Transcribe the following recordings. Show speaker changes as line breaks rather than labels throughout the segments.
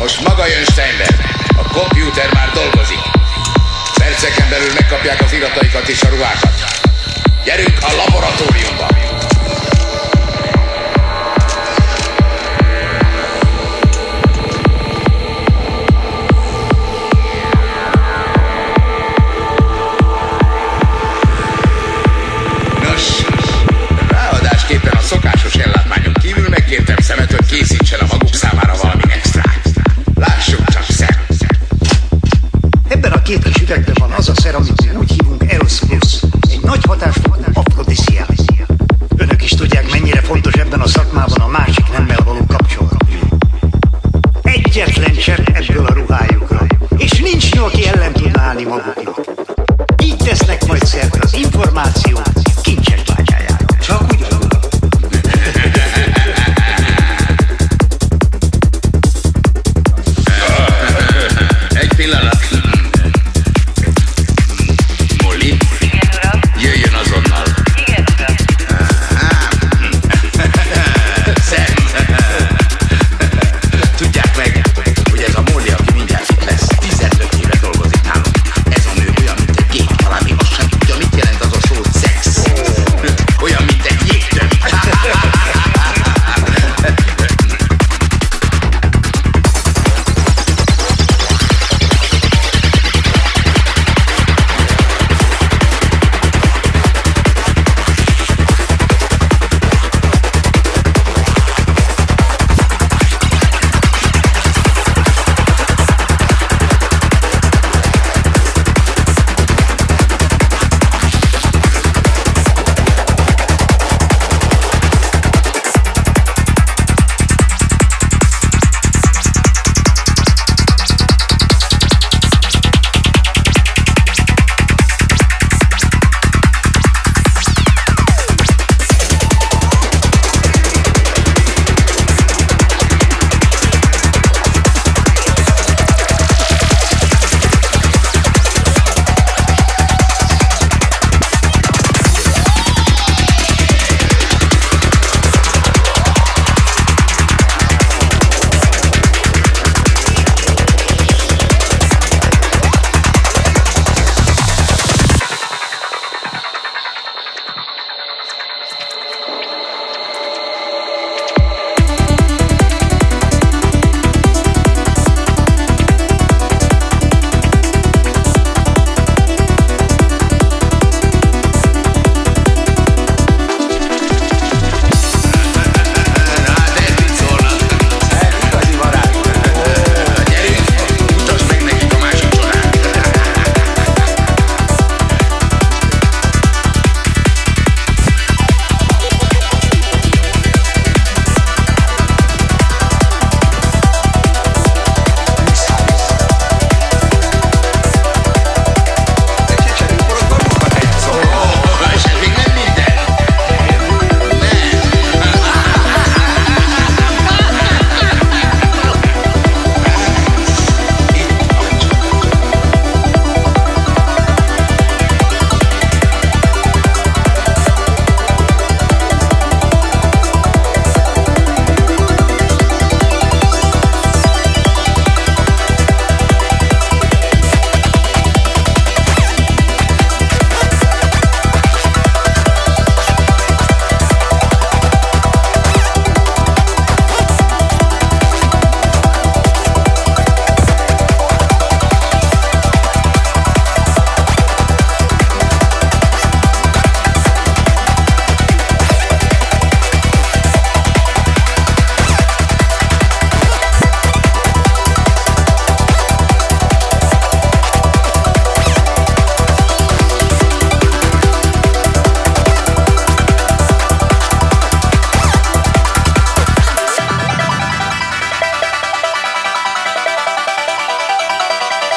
Most maga jön Steinberg. A komputer már dolgozik. Perceken belül megkapják az irataikat és a ruhákat. Gyerünk a laboratóriumba!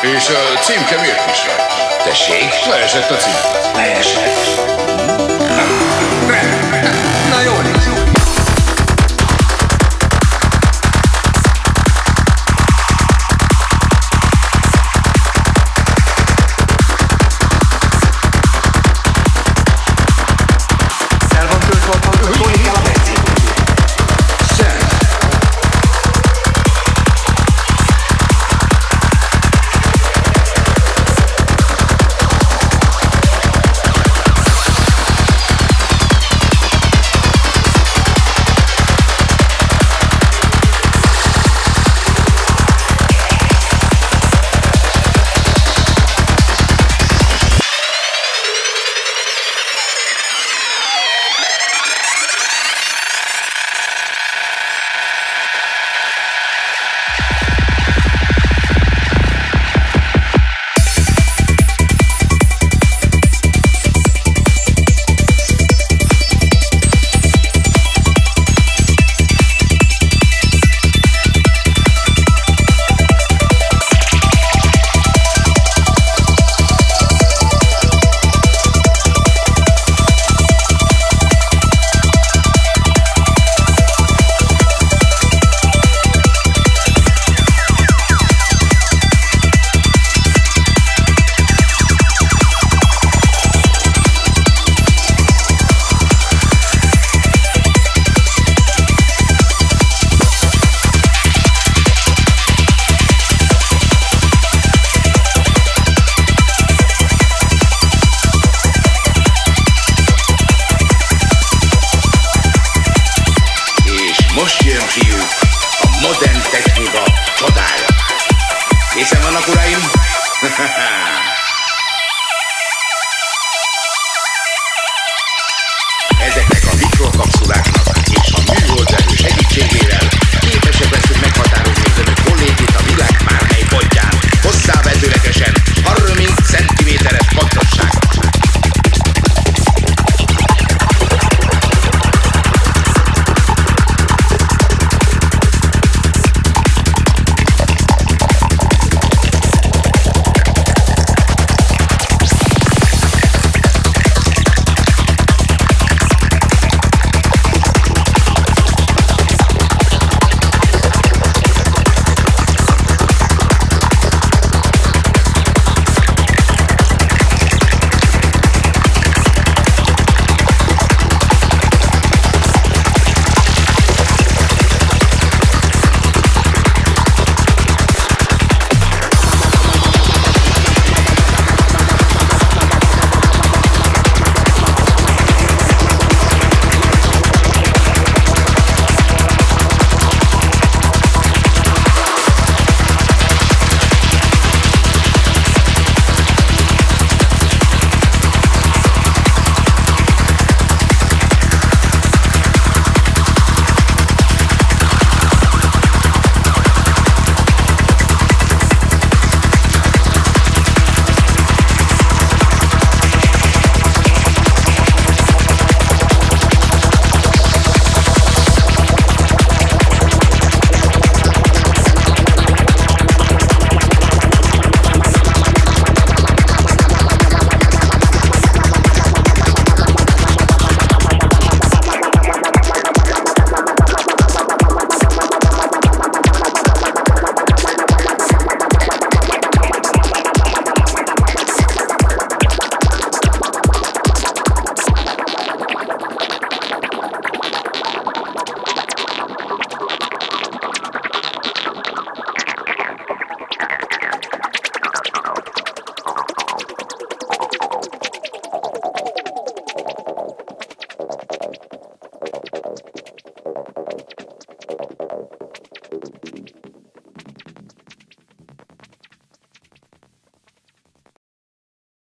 És
a címke miért is lett? Tessék? Leesett a cím. Leesett. y
se van a
curar.